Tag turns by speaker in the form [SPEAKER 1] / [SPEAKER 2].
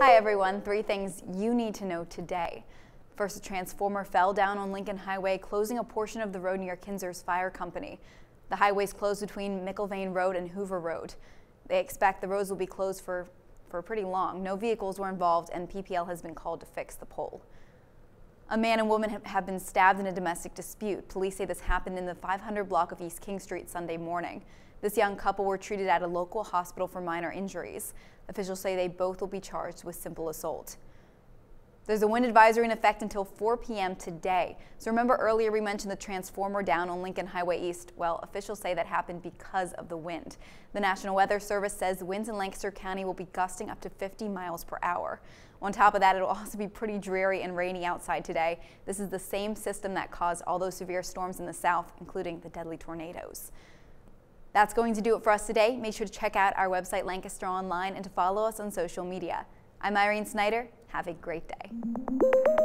[SPEAKER 1] Hi everyone, three things you need to know today. First, a transformer fell down on Lincoln Highway, closing a portion of the road near Kinzer's Fire Company. The highway is closed between McIlvaine Road and Hoover Road. They expect the roads will be closed for, for pretty long. No vehicles were involved and PPL has been called to fix the pole. A man and woman have been stabbed in a domestic dispute. Police say this happened in the 500 block of East King Street Sunday morning. This young couple were treated at a local hospital for minor injuries. Officials say they both will be charged with simple assault. There's a wind advisory in effect until 4 p.m. today. So remember earlier we mentioned the transformer down on Lincoln Highway East. Well, officials say that happened because of the wind. The National Weather Service says winds in Lancaster County will be gusting up to 50 miles per hour. On top of that, it'll also be pretty dreary and rainy outside today. This is the same system that caused all those severe storms in the south, including the deadly tornadoes. That's going to do it for us today. Make sure to check out our website, Lancaster Online, and to follow us on social media. I'm Irene Snyder. Have a great day.